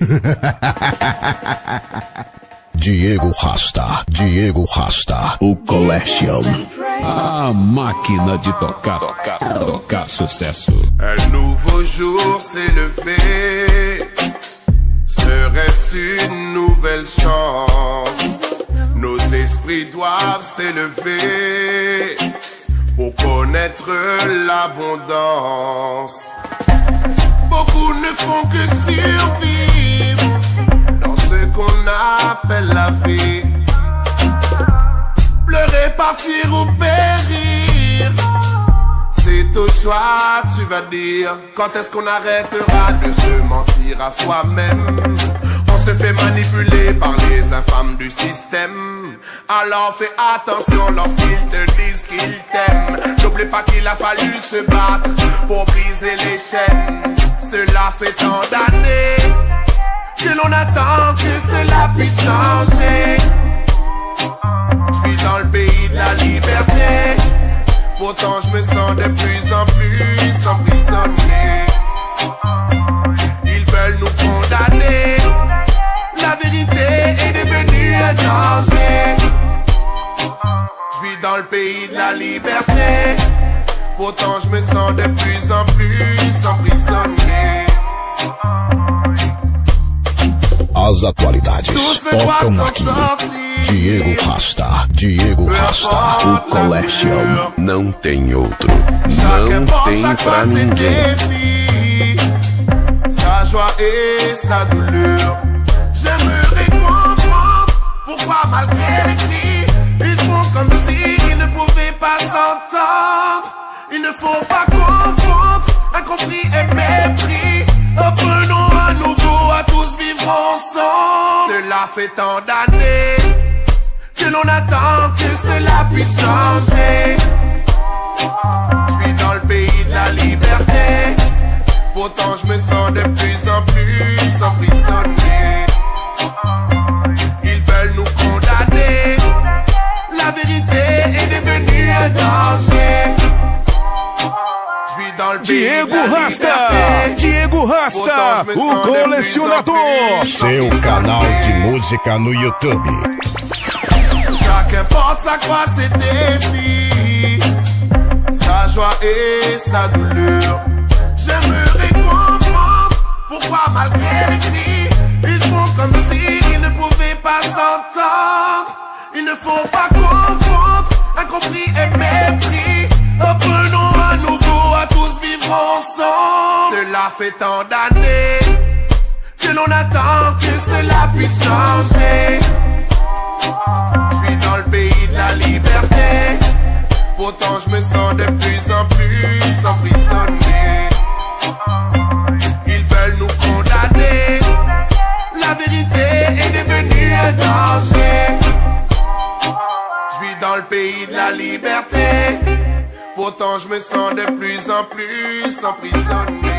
Diego Rasta, Diego Rasta, o Collection. A máquina de tocar, tocar, tocar sucesso. Un nouveau jour s'est levé. Serait-ce une nouvelle chance? Nos esprits doivent s'élever pour connaître l'abondance. Beaucoup ne font que survivre appelle la vie. Pleurer, partir ou périr. C'est au choix, tu vas dire. Quand est-ce qu'on arrêtera de se mentir à soi-même? On se fait manipuler par les infâmes du système. Alors fais attention lorsqu'ils te disent qu'ils t'aiment. N'oublie pas qu'il a fallu se battre pour briser les chaînes. Cela fait tant d'années que l'on attend que cela puisse changer. Je vis dans le pays de la liberté. Pourtant je me sens de plus en plus emprisonné. Ils veulent nous condamner. La vérité est devenue un danger. Je vis dans le pays de la liberté. Pourtant je me sens de plus en plus emprisonné. As atualidades tocam aqui. Diego Rasta, Diego Rasta, o Collection. Não tem outro. Não tem pra ninguém. Sa joie et sa douleur. J'aimerais comprendre pourquoi malgré les cris, ils font comme s'ils ne pouvaient pas s'entendre. Il ne faut pas confondre incompris et mépris. Tant d'années que l'on attend que cela puisse changer. Je vis dans le pays de la liberté. Pourtant je me sens de Diego Rasta, liberté. Diego Rasta, o colecionador. Seu canal de música no YouTube. Chacun porte sa croix, ses défis, sa joie et sa douleur. J'aimerais comprendre pourquoi malgré les cris, ils font comme s'ils ne pouvaient pas s'entendre. Il ne faut pas confondre incompris et mépris. Apprenons à nouveau à Cela fait tant d'années que l'on attend que cela puisse changer. Je vis dans le pays de la liberté. Pourtant je me sens de plus en plus emprisonné. Ils veulent nous condamner. La vérité est devenue un danger. Je vis dans le pays de la liberté. Pourtant je me sens de plus en plus emprisonné.